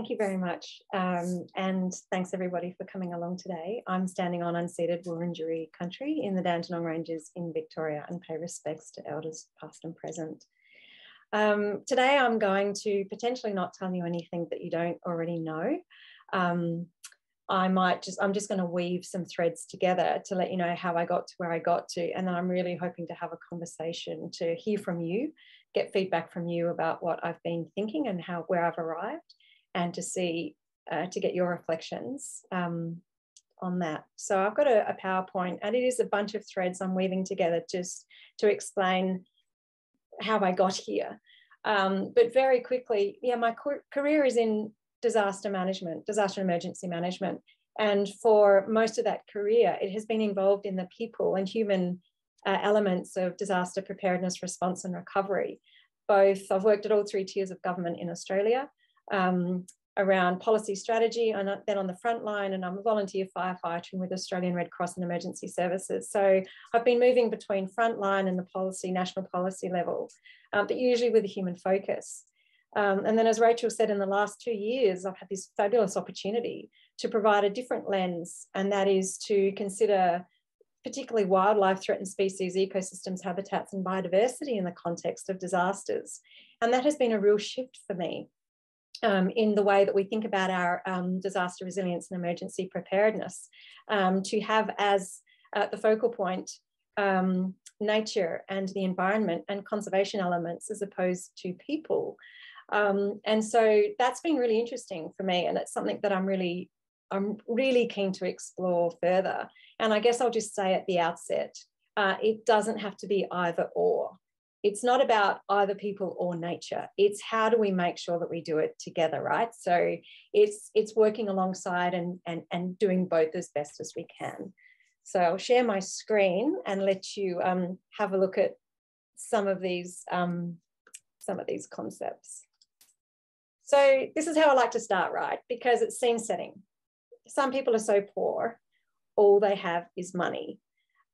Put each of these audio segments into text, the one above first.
Thank you very much. Um, and thanks everybody for coming along today. I'm standing on unceded Wurundjeri country in the Dandenong Ranges in Victoria and pay respects to elders past and present. Um, today I'm going to potentially not tell you anything that you don't already know. Um, I might just, I'm just going to weave some threads together to let you know how I got to where I got to. And then I'm really hoping to have a conversation to hear from you, get feedback from you about what I've been thinking and how where I've arrived and to see, uh, to get your reflections um, on that. So I've got a, a, PowerPoint and it is a bunch of threads I'm weaving together just to explain how I got here. Um, but very quickly, yeah, my career is in disaster management, disaster emergency management. And for most of that career, it has been involved in the people and human uh, elements of disaster preparedness, response, and recovery. Both, I've worked at all three tiers of government in Australia um, around policy strategy, and then on the front line, and I'm a volunteer firefighter with Australian Red Cross and Emergency Services. So I've been moving between frontline and the policy, national policy level, um, but usually with a human focus. Um, and then, as Rachel said, in the last two years, I've had this fabulous opportunity to provide a different lens, and that is to consider particularly wildlife threatened species, ecosystems, habitats, and biodiversity in the context of disasters. And that has been a real shift for me um, in the way that we think about our um, disaster resilience and emergency preparedness, um, to have as uh, the focal point um, nature and the environment and conservation elements as opposed to people. Um, and so that's been really interesting for me, and it's something that I'm really, I'm really keen to explore further. And I guess I'll just say at the outset, uh, it doesn't have to be either or it's not about either people or nature. It's how do we make sure that we do it together right? So it's it's working alongside and and, and doing both as best as we can. So i'll share my screen and let you um, have a look at some of these um, some of these concepts. So this is how i like to start right? Because it's scene setting. Some people are so poor all they have is money.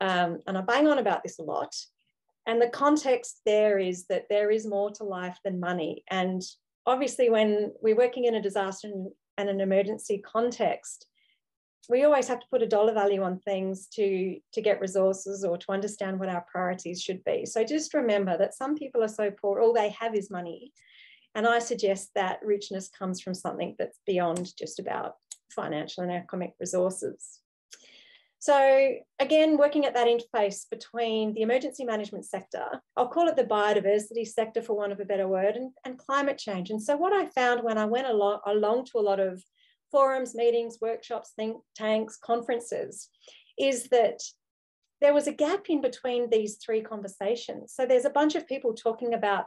Um, and i bang on about this a lot and the context there is that there is more to life than money. And obviously, when we're working in a disaster and an emergency context, we always have to put a dollar value on things to, to get resources or to understand what our priorities should be. So just remember that some people are so poor, all they have is money. And I suggest that richness comes from something that's beyond just about financial and economic resources. So again, working at that interface between the emergency management sector, I'll call it the biodiversity sector for want of a better word, and, and climate change. And so what I found when I went along, along to a lot of forums, meetings, workshops, think tanks, conferences, is that there was a gap in between these three conversations. So there's a bunch of people talking about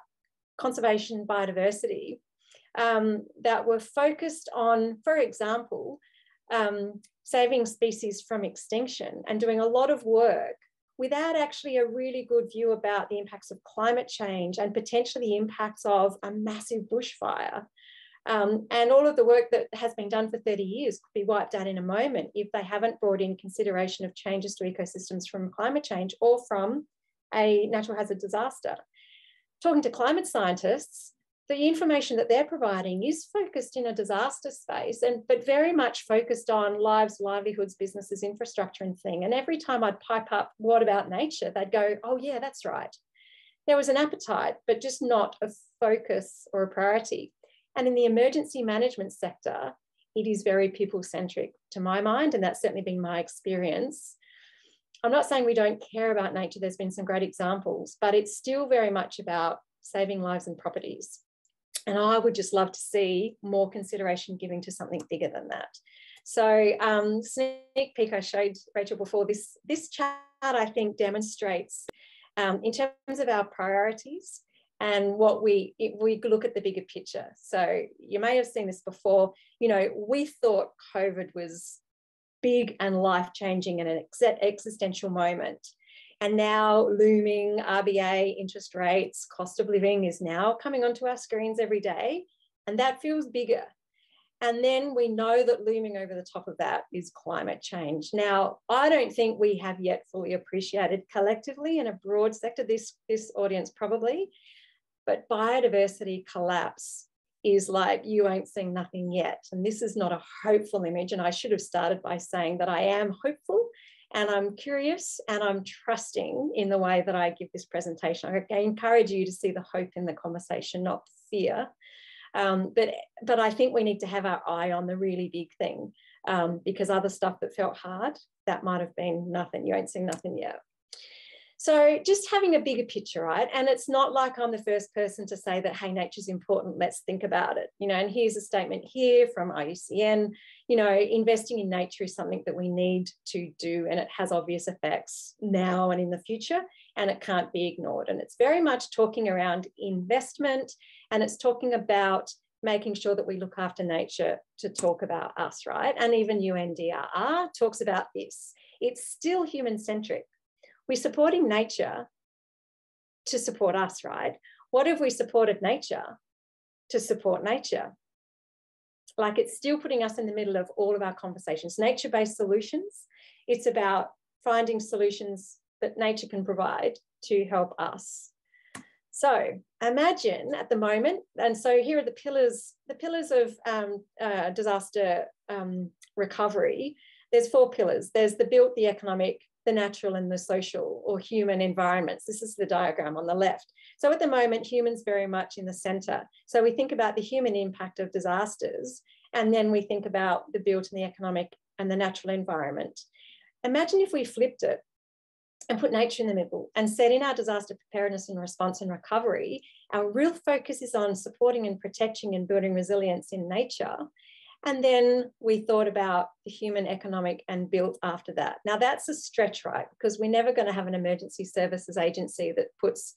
conservation biodiversity um, that were focused on, for example, um, saving species from extinction and doing a lot of work without actually a really good view about the impacts of climate change and potentially the impacts of a massive bushfire. Um, and all of the work that has been done for 30 years could be wiped out in a moment if they haven't brought in consideration of changes to ecosystems from climate change or from a natural hazard disaster. Talking to climate scientists, the information that they're providing is focused in a disaster space and but very much focused on lives livelihoods businesses infrastructure and thing. And every time i'd pipe up what about nature? they'd go oh yeah that's right. There was an appetite but just not a focus or a priority. And in the emergency management sector it is very people centric to my mind and that's certainly been my experience. I'm not saying we don't care about nature there's been some great examples but it's still very much about saving lives and properties and I would just love to see more consideration giving to something bigger than that. So um, sneak peek I showed Rachel before, this, this chart I think demonstrates um, in terms of our priorities and what we, we look at the bigger picture. So you may have seen this before, you know, we thought COVID was big and life-changing and an ex existential moment. And now looming RBA interest rates, cost of living is now coming onto our screens every day. And that feels bigger. And then we know that looming over the top of that is climate change. Now, I don't think we have yet fully appreciated collectively in a broad sector, this, this audience probably, but biodiversity collapse is like, you ain't seen nothing yet. And this is not a hopeful image. And I should have started by saying that I am hopeful and I'm curious and I'm trusting in the way that I give this presentation. I encourage you to see the hope in the conversation, not fear. Um, but, but I think we need to have our eye on the really big thing um, because other stuff that felt hard, that might have been nothing. You ain't seen nothing yet. So just having a bigger picture, right? And it's not like I'm the first person to say that, hey, nature's important, let's think about it. You know, and here's a statement here from IUCN, you know, investing in nature is something that we need to do and it has obvious effects now and in the future and it can't be ignored. And it's very much talking around investment and it's talking about making sure that we look after nature to talk about us, right? And even UNDRR talks about this. It's still human centric we're supporting nature to support us, right? What if we supported nature to support nature? Like it's still putting us in the middle of all of our conversations. Nature based solutions, it's about finding solutions that nature can provide to help us. So imagine at the moment, and so here are the pillars, the pillars of um, uh, disaster um, recovery. There's four pillars. There's the built, the economic, the natural and the social or human environments. This is the diagram on the left. So at the moment, humans very much in the center. So we think about the human impact of disasters, and then we think about the built and the economic and the natural environment. Imagine if we flipped it and put nature in the middle and said in our disaster preparedness and response and recovery, our real focus is on supporting and protecting and building resilience in nature. And then we thought about the human economic and built after that. Now that's a stretch, right? Because we're never going to have an emergency services agency that puts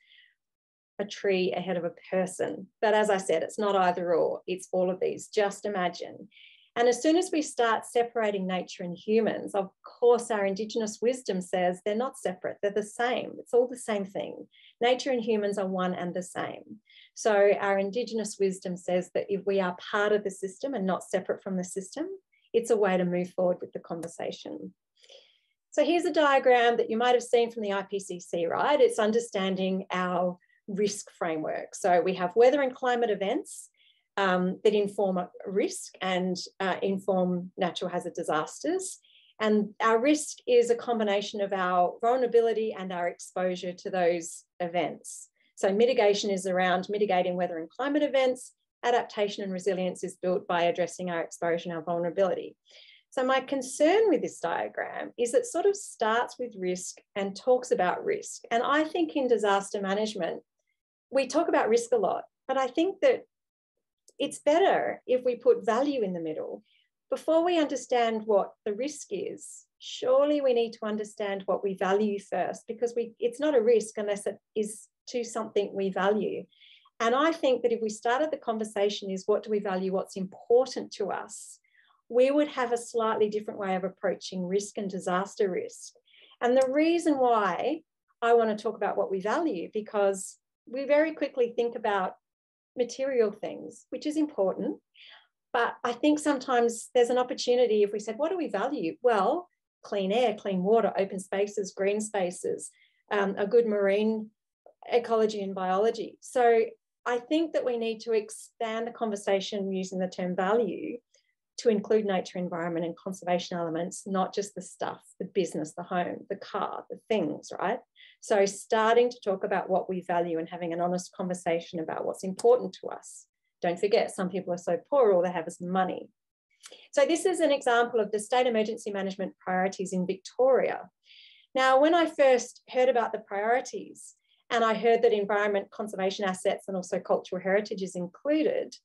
a tree ahead of a person. But as I said, it's not either or, it's all of these. Just imagine. And as soon as we start separating nature and humans, of course, our Indigenous wisdom says they're not separate, they're the same. It's all the same thing. Nature and humans are one and the same. So our Indigenous wisdom says that if we are part of the system and not separate from the system, it's a way to move forward with the conversation. So here's a diagram that you might have seen from the IPCC, right? It's understanding our risk framework. So we have weather and climate events um, that inform risk and uh, inform natural hazard disasters. And our risk is a combination of our vulnerability and our exposure to those events. So mitigation is around mitigating weather and climate events. Adaptation and resilience is built by addressing our exposure and our vulnerability. So my concern with this diagram is it sort of starts with risk and talks about risk. And I think in disaster management, we talk about risk a lot, but I think that it's better if we put value in the middle. Before we understand what the risk is, surely we need to understand what we value first because we it's not a risk unless it is to something we value. And I think that if we started the conversation is what do we value, what's important to us, we would have a slightly different way of approaching risk and disaster risk. And the reason why I want to talk about what we value, because we very quickly think about material things, which is important. But I think sometimes there's an opportunity if we said, what do we value? Well, clean air, clean water, open spaces, green spaces, um, a good marine ecology and biology. So I think that we need to expand the conversation using the term value to include nature, environment, and conservation elements, not just the stuff, the business, the home, the car, the things, right? So, starting to talk about what we value and having an honest conversation about what's important to us. Don't forget, some people are so poor, all they have is money. So, this is an example of the state emergency management priorities in Victoria. Now, when I first heard about the priorities, and I heard that environment conservation assets and also cultural heritage is included.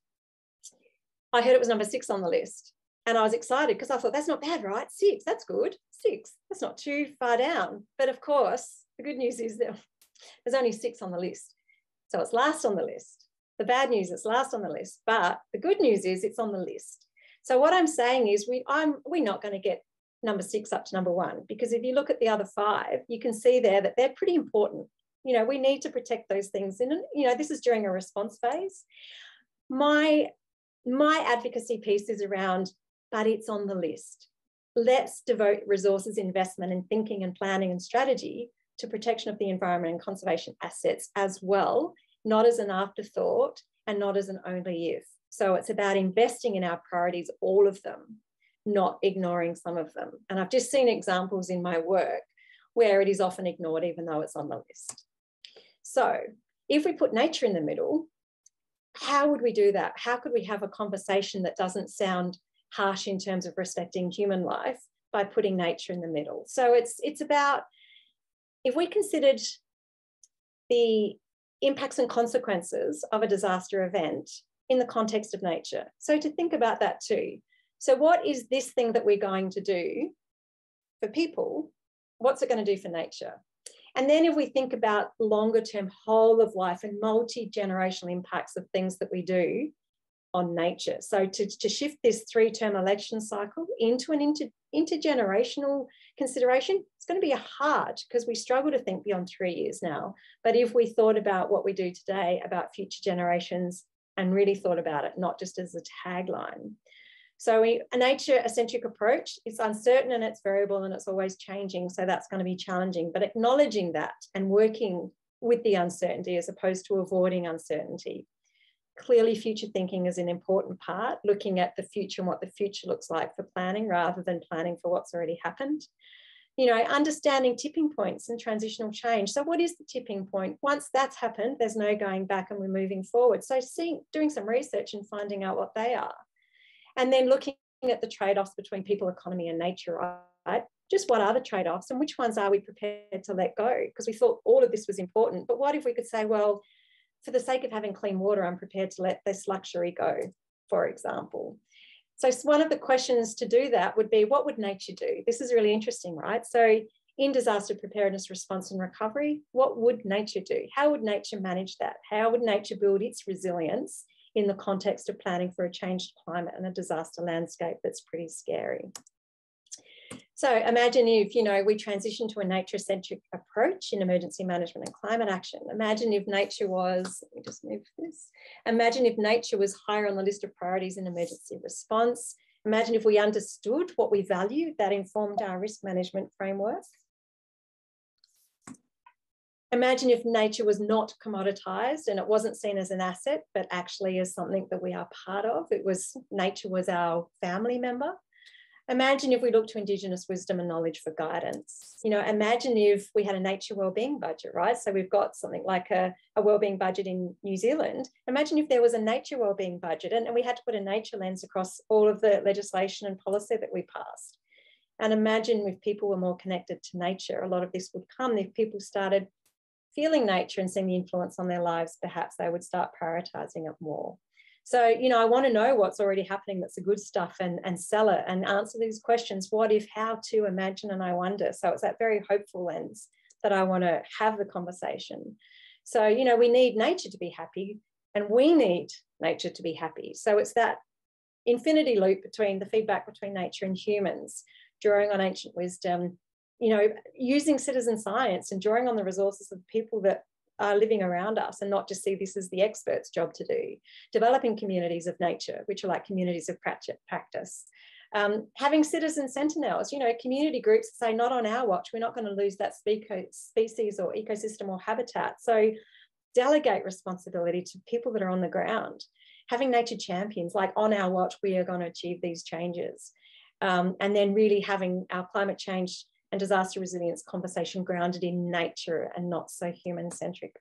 I heard it was number six on the list. And I was excited because I thought, that's not bad, right? Six, that's good. Six, that's not too far down. But of course, the good news is that there's only six on the list. So it's last on the list. The bad news, it's last on the list. But the good news is it's on the list. So what I'm saying is we, I'm, we're not going to get number six up to number one because if you look at the other five, you can see there that they're pretty important you know, we need to protect those things. And, you know, this is during a response phase. My, my advocacy piece is around, but it's on the list. Let's devote resources, investment, and thinking and planning and strategy to protection of the environment and conservation assets as well, not as an afterthought and not as an only if. So it's about investing in our priorities, all of them, not ignoring some of them. And I've just seen examples in my work where it is often ignored, even though it's on the list. So if we put nature in the middle, how would we do that? How could we have a conversation that doesn't sound harsh in terms of respecting human life by putting nature in the middle? So it's it's about if we considered the impacts and consequences of a disaster event in the context of nature. So to think about that too. So what is this thing that we're going to do for people? What's it going to do for nature? And then if we think about longer term whole of life and multi-generational impacts of things that we do on nature. So to, to shift this three-term election cycle into an inter, intergenerational consideration, it's going to be hard because we struggle to think beyond three years now. But if we thought about what we do today about future generations and really thought about it, not just as a tagline, so we, a nature-centric approach is uncertain and it's variable and it's always changing. So that's going to be challenging. But acknowledging that and working with the uncertainty as opposed to avoiding uncertainty. Clearly, future thinking is an important part, looking at the future and what the future looks like for planning rather than planning for what's already happened. You know, understanding tipping points and transitional change. So, what is the tipping point? Once that's happened, there's no going back and we're moving forward. So, seeing, doing some research and finding out what they are and then looking at the trade-offs between people, economy and nature, right? Just what are the trade-offs and which ones are we prepared to let go? Because we thought all of this was important. But what if we could say, well, for the sake of having clean water, I'm prepared to let this luxury go, for example. So one of the questions to do that would be, what would nature do? This is really interesting, right? So in disaster preparedness, response and recovery, what would nature do? How would nature manage that? How would nature build its resilience in the context of planning for a changed climate and a disaster landscape that's pretty scary. So imagine if, you know, we transition to a nature-centric approach in emergency management and climate action. Imagine if nature was, let me just move this. Imagine if nature was higher on the list of priorities in emergency response. Imagine if we understood what we value that informed our risk management framework. Imagine if nature was not commoditized and it wasn't seen as an asset, but actually as something that we are part of. It was nature was our family member. Imagine if we looked to Indigenous wisdom and knowledge for guidance. You know, imagine if we had a nature wellbeing budget, right? So we've got something like a, a wellbeing budget in New Zealand. Imagine if there was a nature wellbeing budget and, and we had to put a nature lens across all of the legislation and policy that we passed. And imagine if people were more connected to nature, a lot of this would come if people started feeling nature and seeing the influence on their lives, perhaps they would start prioritizing it more. So, you know, I want to know what's already happening that's the good stuff and, and sell it and answer these questions. What if, how to, imagine, and I wonder. So it's that very hopeful lens that I want to have the conversation. So, you know, we need nature to be happy and we need nature to be happy. So it's that infinity loop between the feedback between nature and humans, drawing on ancient wisdom, you know, using citizen science and drawing on the resources of people that are living around us and not just see this as the expert's job to do. Developing communities of nature, which are like communities of practice. Um, having citizen sentinels, you know, community groups say, not on our watch, we're not going to lose that species or ecosystem or habitat. So delegate responsibility to people that are on the ground. Having nature champions, like on our watch, we are going to achieve these changes. Um, and then really having our climate change and disaster resilience conversation grounded in nature and not so human centric